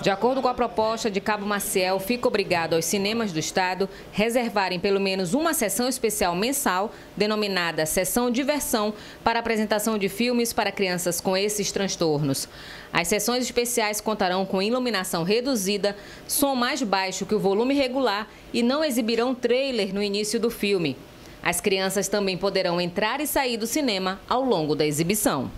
De acordo com a proposta de Cabo Maciel, fica obrigado aos cinemas do estado reservarem pelo menos uma sessão especial mensal, denominada Sessão Diversão, para apresentação de filmes para crianças com esses transtornos. As sessões especiais contarão com iluminação reduzida, som mais baixo que o volume regular e não exibirão trailer no início do filme. As crianças também poderão entrar e sair do cinema ao longo da exibição.